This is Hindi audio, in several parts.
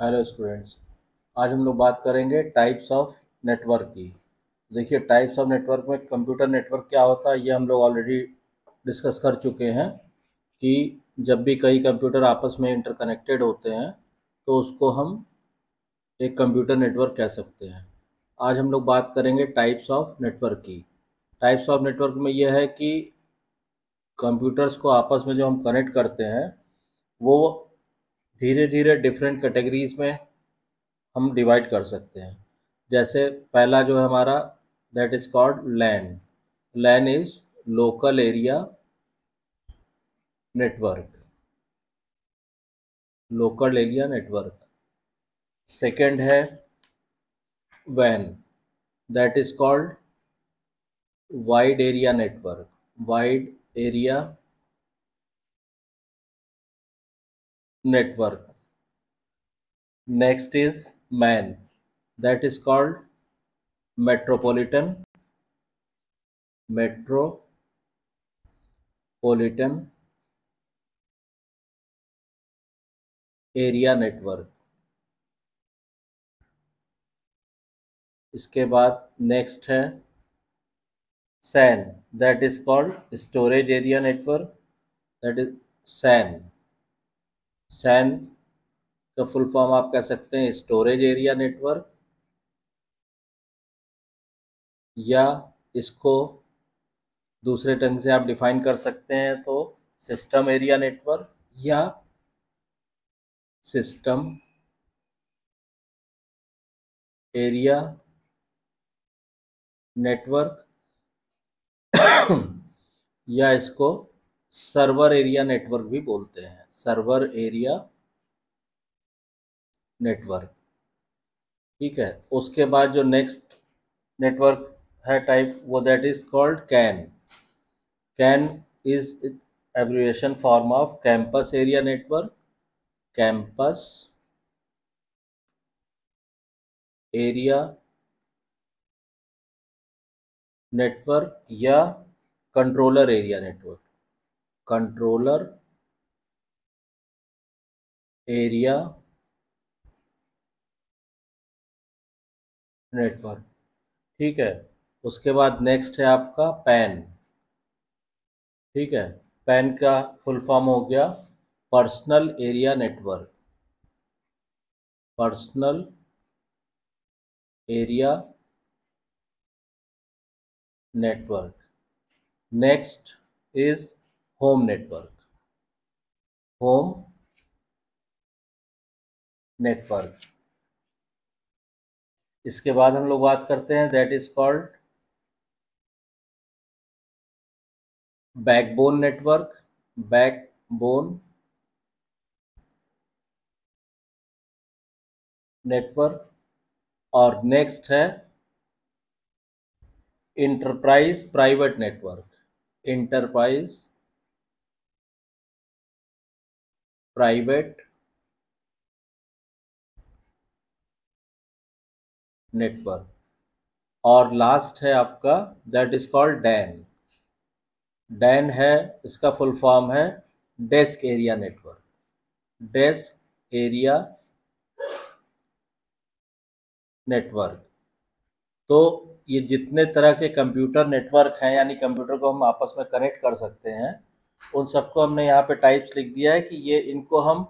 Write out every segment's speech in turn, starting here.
हेलो स्टूडेंट्स आज हम लोग बात करेंगे टाइप्स ऑफ़ नेटवर्क की। देखिए टाइप्स ऑफ़ नेटवर्क में कंप्यूटर नेटवर्क क्या होता है, ये हम लोग ऑलरेडी डिस्कस कर चुके हैं कि जब भी कई कंप्यूटर आपस में इंटरकनेक्टेड होते हैं तो उसको हम एक कंप्यूटर नेटवर्क कह सकते हैं। आज हम लोग बात करेंगे टाइप्स ऑफ़ नेटवर्क की। टाइप्स ऑफ़ नेटवर्क में यह है कि कंप्यूटर्स को आपस में जो हम कनेक्ट करते हैं, वो धीरे धीरे डिफरेंट कैटेगरीज में हम डिवाइड कर सकते हैं। जैसे पहला जो है हमारा that is called LAN LAN is local area network local area network second है van that is called wide area network wide area network next is man that is called metropolitan metropolitan area network इसके बाद नेक्स्ट है SAN that is called storage area network that is SAN SAN का फुल फॉर्म आप कह सकते हैं स्टोरेज एरिया नेटवर्क या इसको दूसरे ढंग से आप डिफाइन कर सकते हैं तो सिस्टम एरिया नेटवर्क या सिस्टम एरिया नेटवर्क या इसको सर्वर एरिया नेटवर्क भी बोलते हैं। Server area network. ठीक है, उसके बाद जो नेक्स्ट नेटवर्क है टाइप वो that is called CAN CAN is abbreviation form of campus area network campus area network या controller area network controller area network. ठीक है, उसके बाद नेक्स्ट है आपका पैन। ठीक है, पैन का फुल फॉर्म हो गया personal area network. Personal area network. Next is home network. Home network. इसके बाद हम लोग बात करते हैं that is called backbone network backbone network और नेक्स्ट है enterprise private network enterprise private network और लास्ट है आपका that is called DAN DAN है, इसका फुल फॉर्म है desk area network desk area network तो ये जितने तरह के कंप्यूटर नेटवर्क हैं, यानी कंप्यूटर को हम आपस में कनेक्ट कर सकते हैं, उन सबको हमने यहाँ पे टाइप्स लिख दिया है कि ये इनको हम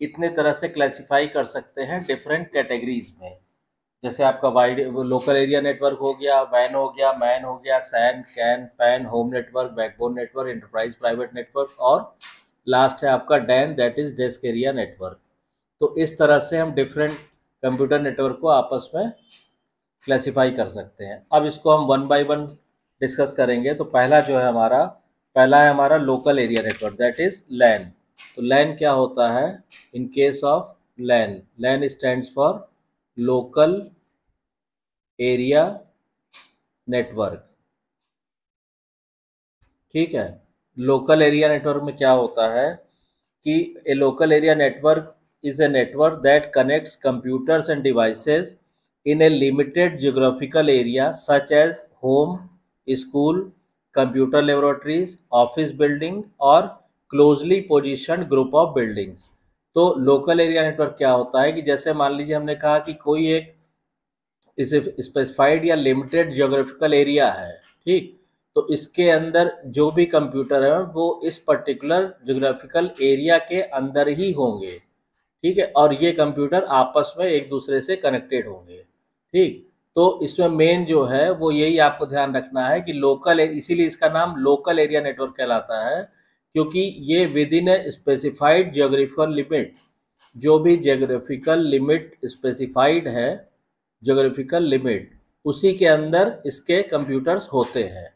इतने तरह से क्लासिफाई कर सकते हैं डिफरेंट कैटेगरीज में। जैसे आपका वाइड लोकल एरिया नेटवर्क हो गया वैन हो गया मैन हो गया SAN CAN PAN home network backbone network enterprise private network और लास्ट है आपका DAN that is desk area network तो इस तरह से हम डिफरेंट कंप्यूटर नेटवर्क को आपस में क्लासिफाई कर सकते हैं। अब इसको हम वन बाय वन डिस्कस करेंगे। तो पहला जो है हमारा, पहला है हमारा local area network that is LAN तो लैन क्या होता है? In case of LAN LAN stands for local area network. ठीक है? लोकल एरिया नेटवर्क में क्या होता है कि a local area network is a network that connects computers and devices in a limited geographical area such as home, school, computer laboratories, office building और closely position group of buildings. तो लोकल एरिया नेटवर्क क्या होता है कि जैसे मान लीजिए हमने कहा कि कोई एक इसे स्पेसिफाइड या लिमिटेड जियोग्राफिकल एरिया है, ठीक? तो इसके अंदर जो भी कंप्यूटर है, वो इस पर्टिकुलर जोग्राफिकल एरिया के अंदर ही होंगे, ठीक है? और ये कंप्यूटर आपस में एक दूसरे से कनेक्टेड होंगे, ठीक? तो इसमें मेन जो है, वो यही आपको ध्यान रखना है कि लोकल इसीलिए इसका नाम लोकल एरिया नेटवर्क कहलाता है, क्योंकि ये within a specified geographical limit जो भी जियोग्राफिकल लिमिट स्पेसिफाइड है जियोग्राफिकल लिमिट उसी के अंदर इसके कंप्यूटर्स होते हैं।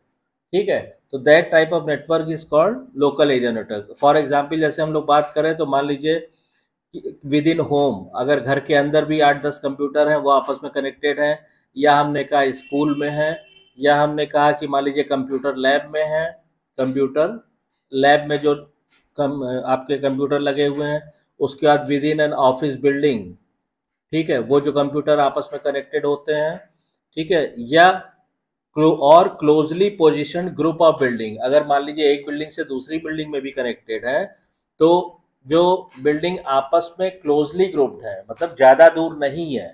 ठीक है? तो that type of network is called local area network for example जैसे हम लोग बात करें तो मान लीजिए विद इन होम अगर घर के अंदर भी आठ दस कंप्यूटर हैं, वो आपस में कनेक्टेड हैं, या हमने कहा स्कूल में है, या हमने कहा कि मान लीजिए कंप्यूटर लैब में है कंप्यूटर लैब में जो कम, आपके कंप्यूटर लगे हुए हैं, उसके बाद within an office building ठीक है? वो जो कंप्यूटर आपस में कनेक्टेड होते हैं, ठीक है? या और closely position group of building अगर मान लीजिए एक बिल्डिंग से दूसरी बिल्डिंग में भी कनेक्टेड है तो जो बिल्डिंग आपस में क्लोजली ग्रुप्ड है मतलब ज़्यादा दूर नहीं है,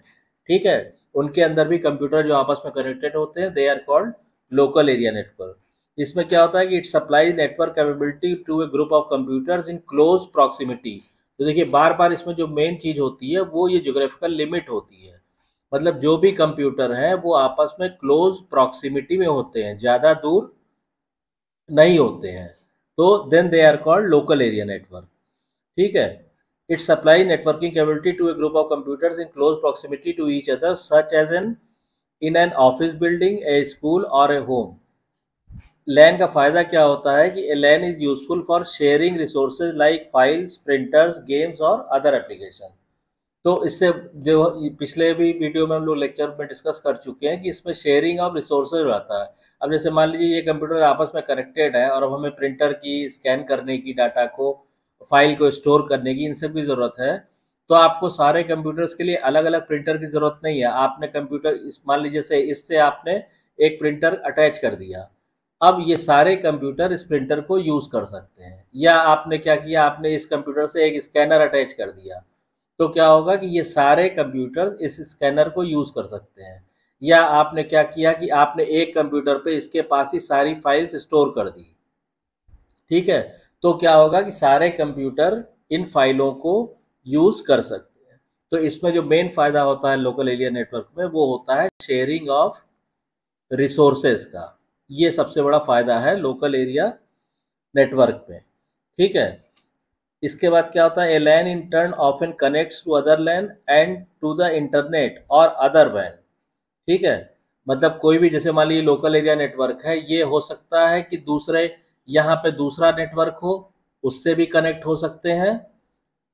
ठीक है? उनके अंदर भी कंप्यूटर जो आपस में कनेक्टेड होते हैं they are called local area network इसमें क्या होता है कि it supply network capability to a group of computers in close proximity तो देखिए बार बार इसमें जो मेन चीज़ होती है, वो ये जोग्राफिकल लिमिट होती है। मतलब जो भी कंप्यूटर है, वो आपस में क्लोज प्रॉक्सिमिटी में होते हैं, ज़्यादा दूर नहीं होते हैं। तो then they are called local area network ठीक है? It supply networking capability to a group of computers in close proximity to each other such as an in an office building a school और ए होम लैन का फ़ायदा क्या होता है कि LAN is useful for sharing resources like files printers games और अदर एप्लीकेशन तो इससे जो पिछले भी वीडियो में हम लोग लेक्चर में डिस्कस कर चुके हैं कि इसमें शेयरिंग ऑफ़ रिसोर्सेज रहता है. अब जैसे मान लीजिए ये कंप्यूटर आपस में कनेक्टेड है और अब हमें प्रिंटर की स्कैन करने की डाटा को फ़ाइल को स्टोर करने की इन सब की ज़रूरत है तो आपको सारे कंप्यूटर्स के लिए अलग अलग प्रिंटर की ज़रूरत नहीं है. आपने कंप्यूटर इस मान लीजिए से इससे आपने एक प्रिंटर अटैच कर दिया. अब ये सारे कंप्यूटर इस प्रिंटर को यूज़ कर सकते हैं। या आपने क्या किया? आपने इस कंप्यूटर से एक स्कैनर अटैच कर दिया। तो क्या होगा कि ये सारे कंप्यूटर इस स्कैनर को यूज़ कर सकते हैं। या आपने क्या किया कि आपने एक कंप्यूटर पे इसके पास ही सारी फाइल्स स्टोर कर दी। ठीक है? तो क्या होगा कि सारे कंप्यूटर इन फाइलों को यूज़ कर सकते हैं। तो इसमें जो मेन फ़ायदा होता है लोकल एरिया नेटवर्क में, वो होता है शेयरिंग ऑफ़ रिसोर्सेज का। ये सबसे बड़ा फ़ायदा है लोकल एरिया नेटवर्क में ठीक है? इसके बाद क्या होता है? A LAN in turn often connects to other LAN and to the internet और अदर वैन ठीक है? मतलब कोई भी, जैसे मान लीजिए लोकल एरिया नेटवर्क है, ये हो सकता है कि दूसरे, यहाँ पे दूसरा नेटवर्क हो, उससे भी कनेक्ट हो सकते हैं।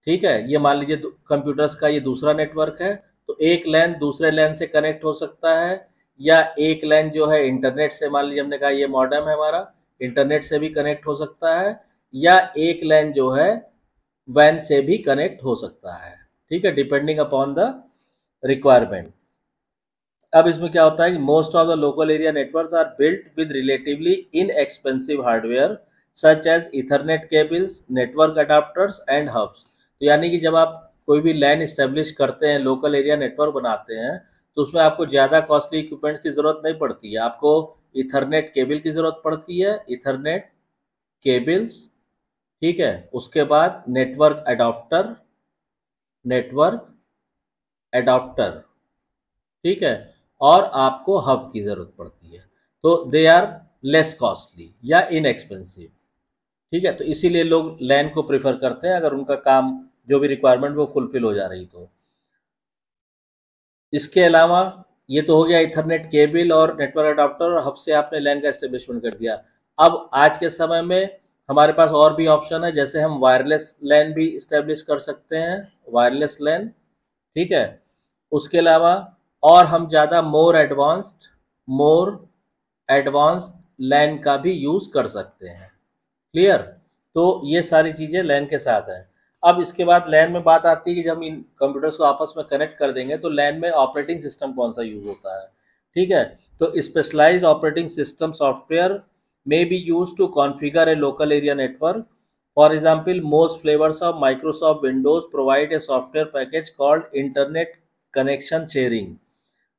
ठीक है? ये मान लीजिए कंप्यूटर्स का ये दूसरा नेटवर्क है तो एक लैन दूसरे लैन से कनेक्ट हो सकता है। या एक लाइन जो है इंटरनेट से, मान लीजिए हमने कहा ये मॉडर्म है हमारा, इंटरनेट से भी कनेक्ट हो सकता है, या एक लाइन जो है वैन से भी कनेक्ट हो सकता है। ठीक है? डिपेंडिंग अपॉन द रिक्वायरमेंट अब इसमें क्या होता है most of the local area network are built with relatively inexpensive hardware such as Ethernet cables network adapters and hubs तो यानी कि जब आप कोई भी लैन इस्टेब्लिश करते हैं लोकल एरिया नेटवर्क बनाते हैं तो उसमें आपको ज़्यादा कॉस्टली इक्विपमेंट की ज़रूरत नहीं पड़ती है। आपको इथरनेट केबल की ज़रूरत पड़ती है। इथरनेट केबल्स ठीक है। उसके बाद नेटवर्क एडॉप्टर नेटवर्क एडॉप्टर ठीक है। और आपको हब की ज़रूरत पड़ती है। तो दे आर लेस कॉस्टली या इनएक्सपेंसिव ठीक है। तो इसीलिए लोग लैन को प्रेफर करते हैं। अगर उनका काम जो भी रिक्वायरमेंट वो फुलफिल हो जा रही तो। इसके अलावा ये तो हो गया इथरनेट केबल और नेटवर्क अडाप्टर और हब से आपने लैन का इस्टेब्लिशमेंट कर दिया। अब आज के समय में हमारे पास और भी ऑप्शन है, जैसे हम वायरलेस लैन भी इस्टेब्लिश कर सकते हैं वायरलेस लैन ठीक है? उसके अलावा और हम ज़्यादा मोर एडवांस्ड मोर एडवांस्ड लैन का भी यूज़ कर सकते हैं। क्लियर तो ये सारी चीज़ें लैन के साथ हैं। अब इसके बाद लैन में बात आती है कि जब इन कंप्यूटर्स को आपस में कनेक्ट कर देंगे तो लैन में ऑपरेटिंग सिस्टम कौन सा यूज़ होता है? ठीक है? तो specialise operating system software may be use to configure a local area network for example most flavours of Microsoft Windows provide a software package called internet connection sharing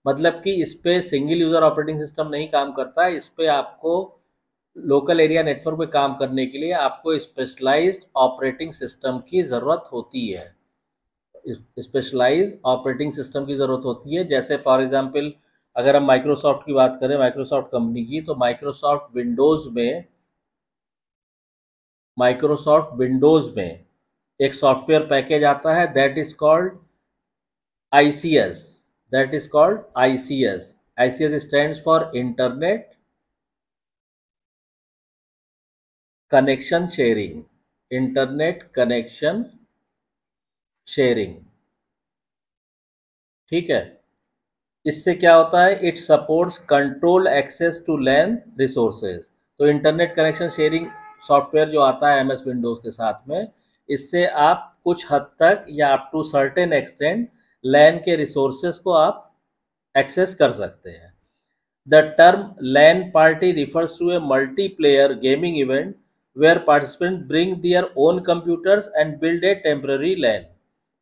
मतलब कि इस पर सिंगल यूज़र ऑपरेटिंग सिस्टम नहीं काम करता है इस पर आपको लोकल एरिया नेटवर्क में काम करने के लिए आपको स्पेशलाइज्ड ऑपरेटिंग सिस्टम की ज़रूरत होती है। स्पेशलाइज ऑपरेटिंग सिस्टम की ज़रूरत होती है। जैसे फॉर एग्जांपल अगर हम माइक्रोसॉफ्ट की बात करें माइक्रोसॉफ्ट कंपनी की तो माइक्रोसॉफ्ट विंडोज़ में माइक्रोसॉफ्ट विंडोज़ में एक सॉफ्टवेयर पैकेज आता है that is called ICS that is called ICS ICS stands for internet connection sharing internet connection sharing ठीक है? इससे क्या होता है? It supports control access to LAN resources तो इंटरनेट कनेक्शन शेयरिंग सॉफ्टवेयर जो आता है एम एस विंडोज़ के साथ में, इससे आप कुछ हद तक या up to certain extent LAN के रिसोर्सेज को आप एक्सेस कर सकते हैं। The term LAN party refers to a multiplayer gaming event where participant bring their own computers and build a temporary LAN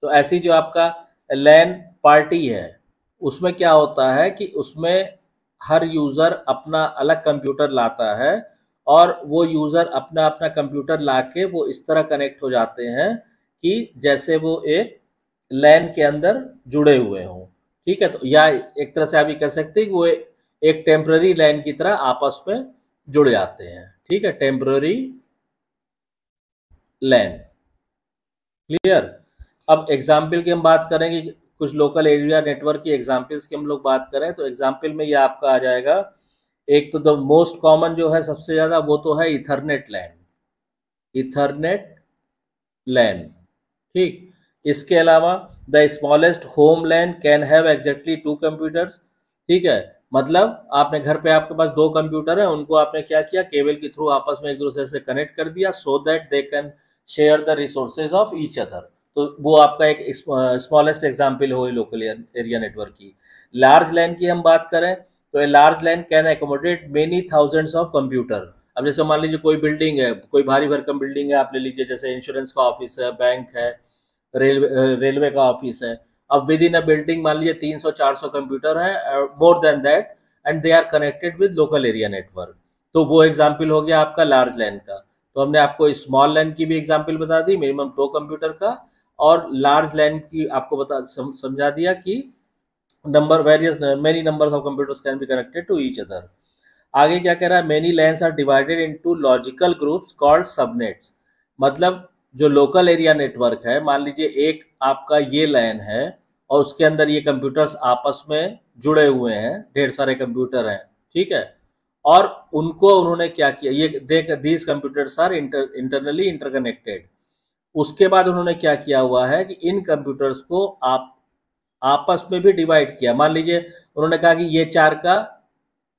तो ऐसी जो आपका लैन पार्टी है, उसमें क्या होता है कि उसमें हर यूज़र अपना अलग कंप्यूटर लाता है और वो यूज़र अपना अपना कंप्यूटर ला के वो इस तरह कनेक्ट हो जाते हैं कि जैसे वो एक लैन के अंदर जुड़े हुए हों। ठीक है तो या एक तरह से आप ये कह सकते हैं कि वो एक टेम्प्ररी लैन की तरह आपस में जुड़ जाते हैं। ठीक है टेम्प्ररी लैन क्लियर अब एग्ज़ाम्पल की हम बात करेंगे कुछ लोकल एरिया नेटवर्क की एग्जाम्पल्स की हम लोग बात करें तो एग्ज़ाम्पल में ये आपका आ जाएगा। एक तो द मोस्ट कॉमन जो है सबसे ज़्यादा वो तो है इथरनेट लैन इथरनेट लैन ठीक? इसके अलावा the smallest home LAN can have exactly two computers ठीक है? मतलब आपने घर पे आपके पास दो कंप्यूटर है, उनको आपने क्या किया? केबल के थ्रू आपस में एक दूसरे से कनेक्ट कर दिया so that they can share the resources of each other तो वो आपका एक स्मॉलेस्ट एग्ज़ाम्पल हो लोकल एरिया नेटवर्क की। लार्ज लैन की हम बात करें तो a large LAN can accommodate many thousands of computer अब जैसे मान लीजिए कोई बिल्डिंग है, कोई भारी भरकम बिल्डिंग है, आप ले लीजिए जैसे इंश्योरेंस का ऑफ़िस है बैंक है रेलवे रेलवे का ऑफ़िस है। अब विद इन अ बिल्डिंग मान लीजिए 300-400 कंप्यूटर है more than that and they are connected with local area network तो वो एग्ज़ाम्पल हो गया आपका लार्ज लैंड का। तो हमने आपको स्मॉल लैंड की भी एग्ज़ाम्पल बता दी मिनिमम दो कंप्यूटर का, और लार्ज लैंड की आपको बता समझा दिया कि number various many number of computers can be connected to each other आगे क्या कह रहा है? Many LANs are divided into logical groups called subnets मतलब जो लोकल एरिया नेटवर्क है, मान लीजिए एक आपका ये लैन है, और उसके अंदर ये कंप्यूटर्स आपस में जुड़े हुए हैं, ढेर सारे कंप्यूटर हैं, ठीक है? और उनको उन्होंने क्या किया? ये देख these computers are inter internally interconnected उसके बाद उन्होंने क्या किया हुआ है कि इन कंप्यूटर्स को आप, आपस में भी डिवाइड किया। मान लीजिए, उन्होंने कहा कि ये चार का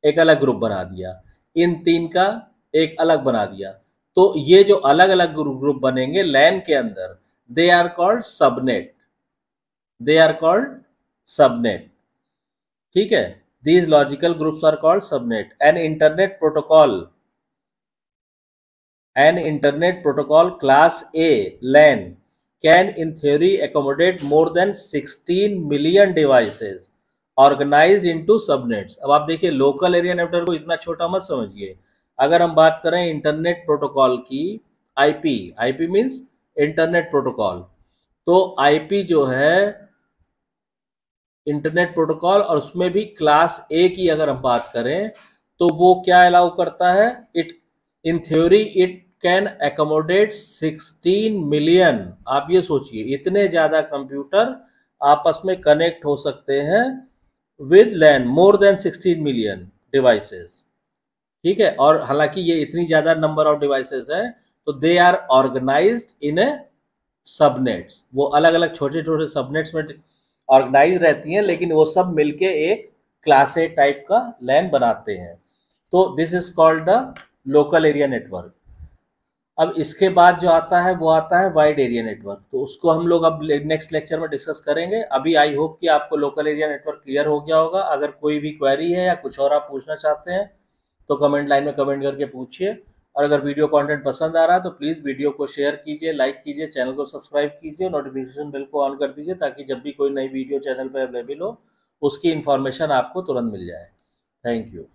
एक अलग ग्रुप बना दिया, इन तीन का एक अलग बना दिया। तो ये जो अलग अलग ग्रुप बनेंगे लैन के अंदर they are called subnet they are called subnet ठीक है? These logical groups are called subnet an internet protocol an internet protocol class A LAN can in theory accommodate more than 16 million devices organise into subnets अब आप देखिए लोकल एरिया नेटवर्क को इतना छोटा मत समझिए। अगर हम बात करें इंटरनेट प्रोटोकॉल की IP IP means internet protocol तो आईपी जो है इंटरनेट प्रोटोकॉल और उसमें भी क्लास ए की अगर हम बात करें तो वो क्या अलाउ करता है? It in theory it can accommodate 16 million आप ये सोचिए, इतने ज़्यादा कंप्यूटर आपस में कनेक्ट हो सकते हैं with LAN more than 16 million devices ठीक है? और हालाँकि ये इतनी ज़्यादा नंबर ऑफ़ डिवाइसेस हैं तो they are organised in a subnets वो अलग अलग छोटे छोटे सबनेट्स में ऑर्गेनाइज रहती हैं, लेकिन वो सब मिलके एक क्लास टाइप का लैन बनाते हैं। तो this is called the local area network अब इसके बाद जो आता है, वो आता है वाइड एरिया नेटवर्क तो उसको हम लोग अब नेक्स्ट लेक्चर में डिस्कस करेंगे। अभी आई होप कि आपको लोकल एरिया नेटवर्क क्लियर हो गया होगा। अगर कोई भी क्वेरी है या कुछ और आप पूछना चाहते हैं तो कमेंट लाइन में कमेंट करके पूछिए। और अगर वीडियो कंटेंट पसंद आ रहा है तो प्लीज़ वीडियो को शेयर कीजिए लाइक कीजिए चैनल को सब्सक्राइब कीजिए नोटिफिकेशन बिल को ऑन कर दीजिए ताकि जब भी कोई नई वीडियो चैनल पर अवेलेबल हो, उसकी इन्फॉर्मेशन आपको तुरंत मिल जाए। Thank you